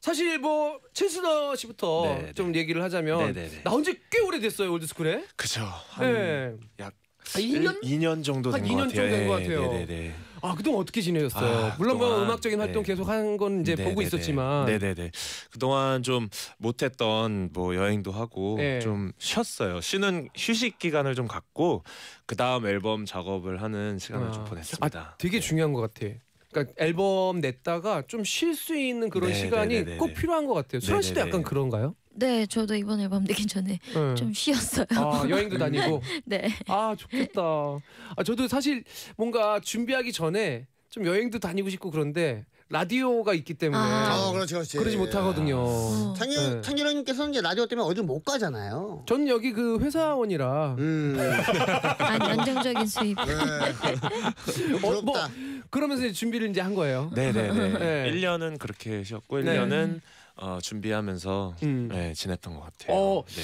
사실 뭐 최순아 씨부터 네, 네. 좀 얘기를 하자면 네, 네, 네. 나온 지꽤 오래됐어요 올드스쿨에. 그죠. 한 네. 약한 2년? 2년 정도 한된것 2년 같아요. 정도 된것 네, 같아요. 네, 네, 네. 아 그동안 어떻게 지내셨어요? 아, 물론 뭐 그동안, 음악적인 활동 네. 계속 한 건 이제 보고 네네네. 있었지만. 네네네. 그동안 좀 못했던 뭐 여행도 하고 네. 좀 쉬었어요. 쉬는 휴식 기간을 좀 갖고 그 다음 앨범 작업을 하는 시간을 아. 좀 보냈습니다. 아, 되게 네. 중요한 것 같아. 그러니까 앨범 냈다가 좀 쉴 수 있는 그런 네, 시간이 네, 네, 네, 꼭 네. 필요한 것 같아요. 수란 씨도 약간 네. 그런가요? 네, 저도 이번 앨범 내기 전에 네. 좀 쉬었어요. 아 여행도 다니고. 네. 아 좋겠다. 아 저도 사실 뭔가 준비하기 전에 좀 여행도 다니고 싶고 그런데 라디오가 있기 때문에 아. 어, 그렇지, 그렇지. 그러지 못하거든요. 어. 창렬 네. 창렬님께서는 이제 라디오 때문에 어디 못 가잖아요. 전 여기 그 회사원이라 음, 안 안정적인 수입. 네. 어, 뭐 부럽다. 그러면서 이제 준비를 이제 한 거예요. 네네네. 네. 1년은 그렇게 쉬었고 네. 1년은 어, 준비하면서 음. 네, 지냈던 것 같아요. 어, 네.